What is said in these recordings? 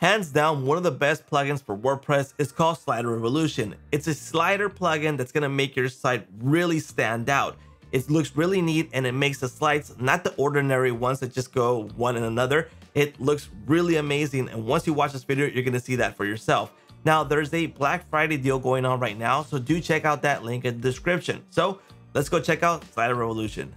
Hands down, one of the best plugins for WordPress is called Slider Revolution. It's a slider plugin that's gonna make your site really stand out. It looks really neat and it makes the slides not the ordinary ones that just go one and another. It looks really amazing and once you watch this video, you're gonna see that for yourself. Now, there's a Black Friday deal going on right now, so do check out that link in the description. So let's go check out Slider Revolution.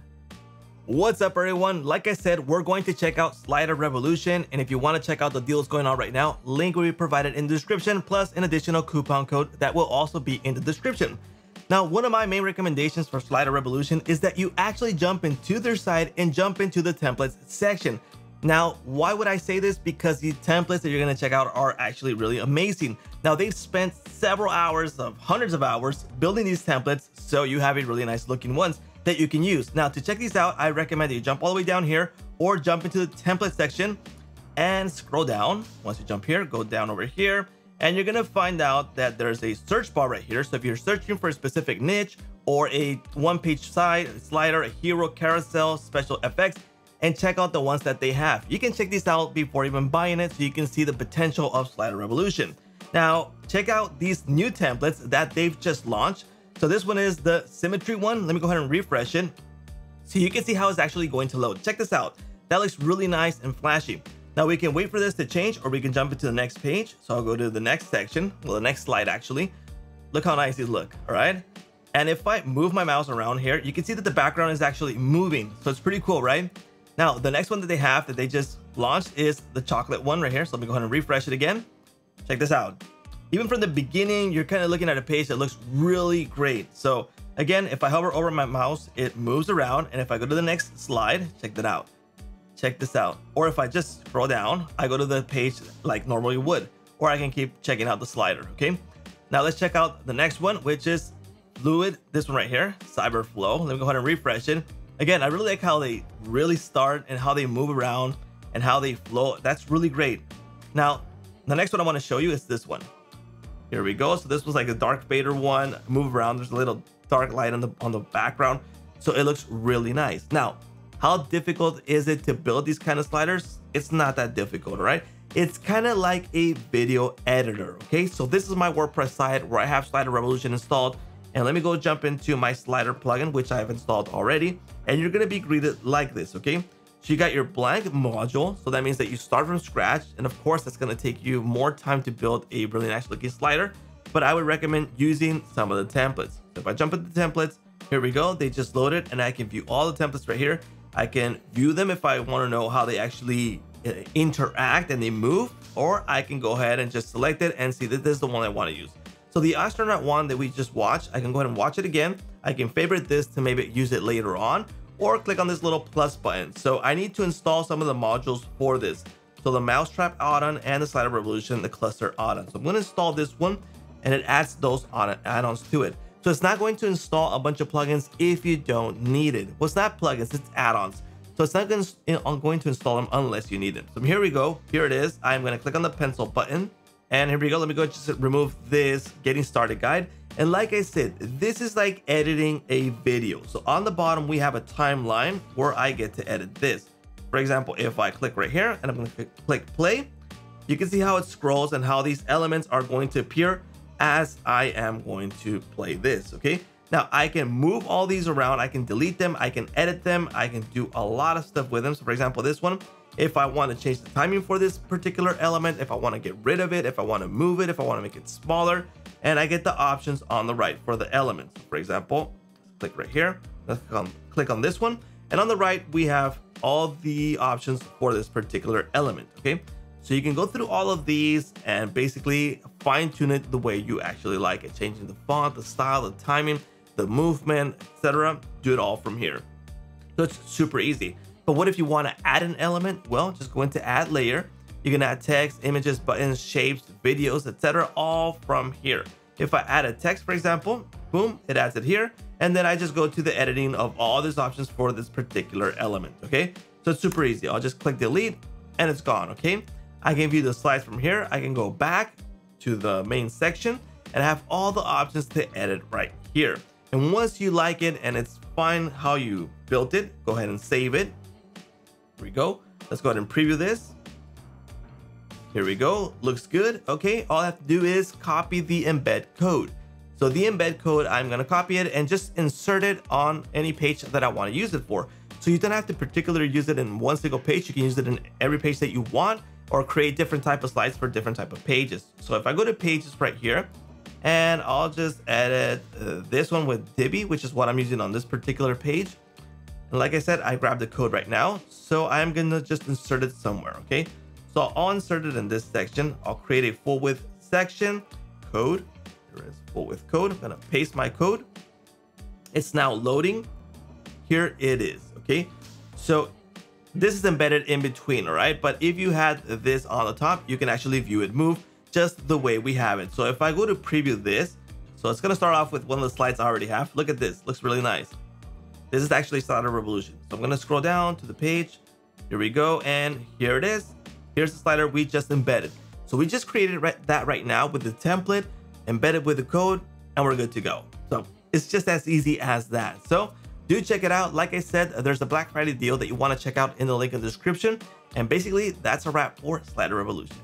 What's up everyone? Like I said, we're going to check out Slider Revolution and if you want to check out the deals going on right now, link will be provided in the description plus an additional coupon code that will also be in the description. Now, one of my main recommendations for Slider Revolution is that you actually jump into their site and jump into the templates section. Now, why would I say this? Because the templates that you're gonna check out are actually really amazing. Now, they've spent several hours of hundreds of hours building these templates, so you have a really nice looking ones that you can use. Now, to check these out, I recommend that you jump all the way down here or jump into the template section and scroll down. Once you jump here, go down over here, and you're gonna find out that there's a search bar right here. So if you're searching for a specific niche or a one-page site, slider, a hero, carousel, special effects, and check out the ones that they have. You can check these out before even buying it so you can see the potential of Slider Revolution. Now, check out these new templates that they've just launched. So this one is the symmetry one. Let me go ahead and refresh it. So you can see how it's actually going to load. Check this out. That looks really nice and flashy. Now we can wait for this to change or we can jump into the next page. So I'll go to the next section, well, the next slide actually. Look how nice these look, all right? And if I move my mouse around here, you can see that the background is actually moving. So it's pretty cool, right? Now, the next one that they have that they just launched is the chocolate one right here. So let me go ahead and refresh it again. Check this out. Even from the beginning, you're kind of looking at a page that looks really great. So again, if I hover over my mouse, it moves around. And if I go to the next slide, check that out. Check this out. Or if I just scroll down, I go to the page like normally would. Or I can keep checking out the slider, okay? Now let's check out the next one, which is Fluid, this one right here, Cyberflow. Let me go ahead and refresh it. Again, I really like how they really start and how they move around and how they flow. That's really great. Now, the next one I want to show you is this one. Here we go. So this was like a Darth Vader one. Move around. There's a little dark light on the on the background. So it looks really nice. Now, how difficult is it to build these kind of sliders? It's not that difficult, right? It's kind of like a video editor, okay? So this is my WordPress site where I have Slider Revolution installed. And let me go jump into my slider plugin, which I have installed already. And you're gonna be greeted like this, okay? So you got your blank module. So that means that you start from scratch. And of course, that's gonna take you more time to build a really nice looking slider. But I would recommend using some of the templates. If I jump into the templates, here we go. They just loaded and I can view all the templates right here. I can view them if I wanna know how they actually uh, interact and they move, or I can go ahead and just select it and see that this is the one I wanna use. So the astronaut one that we just watched, I can go ahead and watch it again. I can favorite this to maybe use it later on or click on this little plus button. So I need to install some of the modules for this. So the Mousetrap add-on and the Slider Revolution, the cluster add-on. So I'm going to install this one and it adds those add-ons to it. So it's not going to install a bunch of plugins if you don't need it. What's that plugins? It's add-ons. So it's not going to install them unless you need them. So here we go. Here it is. I'm going to click on the pencil button and here we go. Let me go just remove this getting started guide. And like I said, this is like editing a video. So on the bottom, we have a timeline where I get to edit this. For example, if I click right here and I'm going to click play, you can see how it scrolls and how these elements are going to appear as I am going to play this. Okay. Now I can move all these around. I can delete them. I can edit them. I can do a lot of stuff with them. So for example, this one, if I want to change the timing for this particular element, if I want to get rid of it, if I want to move it, if I want to make it smaller, and I get the options on the right for the elements. For example, click right here, let's click on, click on this one, and on the right, we have all the options for this particular element, okay? So you can go through all of these and basically fine tune it the way you actually like it, changing the font, the style, the timing, the movement, etc. Do it all from here. So it's super easy. But what if you want to add an element? Well, just go into add layer. You can add text, images, buttons, shapes, videos, etc. all from here. If I add a text, for example, boom, it adds it here. And then I just go to the editing of all these options for this particular element, okay? So it's super easy. I'll just click delete and it's gone, okay? I can view the slides from here. I can go back to the main section and have all the options to edit right here. And once you like it and it's fine how you built it, go ahead and save it Here we go. Let's go ahead and preview this. Here we go. Looks good. Okay, all I have to do is copy the embed code. So the embed code, I'm gonna copy it and just insert it on any page that I wanna use it for. So you don't have to particularly use it in one single page. You can use it in every page that you want or create different type of slides for different type of pages. So if I go to pages right here, and I'll just edit uh, this one with Divi, which is what I'm using on this particular page. And like I said, I grabbed the code right now. So I'm gonna just insert it somewhere, okay? So I'll insert it in this section. I'll create a full width section, code, there is full width code. I'm gonna paste my code. It's now loading. Here it is, okay? So this is embedded in between, all right? But if you had this on the top, you can actually view it move just the way we have it. So if I go to preview this, so it's gonna start off with one of the slides I already have. Look at this, looks really nice. This is actually Slider Revolution. So I'm gonna scroll down to the page. Here we go, and here it is. Here's the slider we just embedded. So we just created that right now with the template, embedded with the code, and we're good to go. So it's just as easy as that. So do check it out. Like I said, there's a Black Friday deal that you wanna check out in the link in the description. And basically that's a wrap for Slider Revolution.